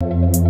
you.